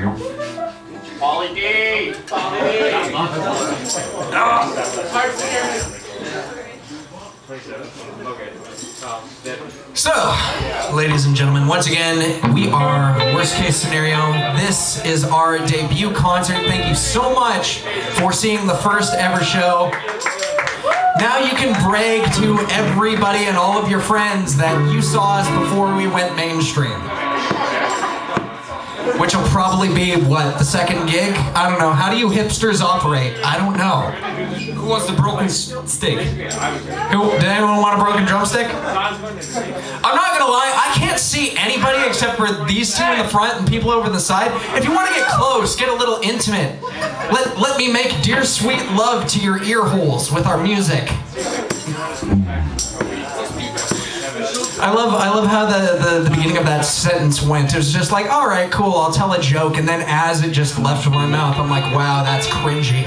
Polly D! Polly D! So, ladies and gentlemen, once again, we are Worst Case Scenario. This is our debut concert. Thank you so much for seeing the first ever show. Now you can brag to everybody and all of your friends that you saw us before we went mainstream. Which will probably be, what, the second gig? I don't know. How do you hipsters operate? I don't know. Who wants the broken stick? Who, did anyone want a broken drumstick? I'm not gonna lie, I can't see anybody except for these two in the front and people over the side. If you want to get close, get a little intimate. Let, let me make dear sweet love to your ear holes with our music. I love I love how the, the, the beginning of that sentence went. It was just like, all right, cool, I'll tell a joke, and then as it just left my mouth, I'm like, wow, that's cringy.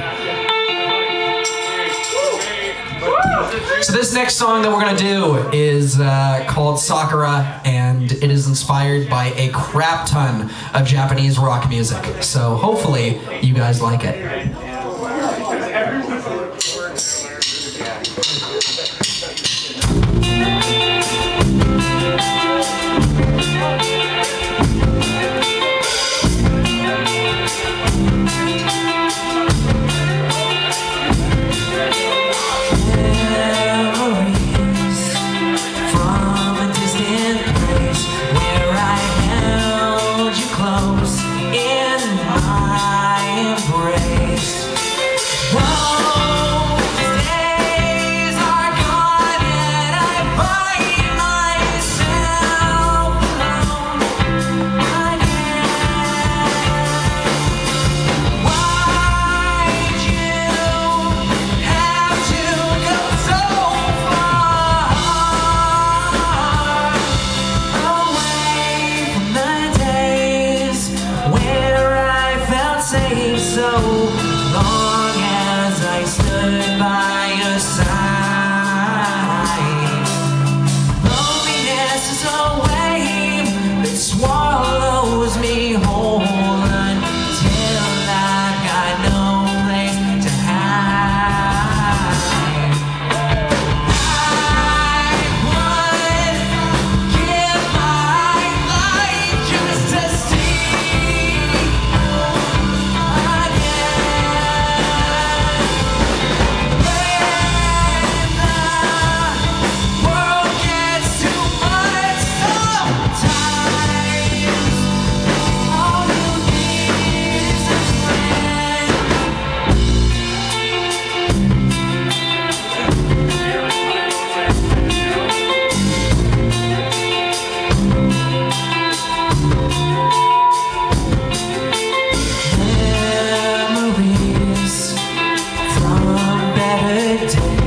So this next song that we're gonna do is uh, called Sakura, and it is inspired by a crap ton of Japanese rock music. So hopefully you guys like it. perfect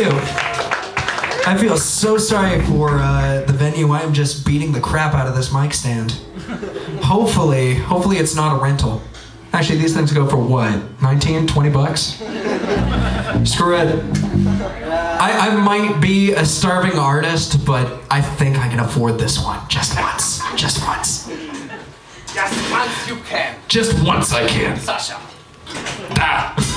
you. I feel so sorry for uh, the venue. I'm just beating the crap out of this mic stand. Hopefully, hopefully it's not a rental. Actually, these things go for what? 19, 20 bucks? Screw it. I, I might be a starving artist, but I think I can afford this one. Just once. Just once. Just once you can, Just once I can. Sasha. Ah.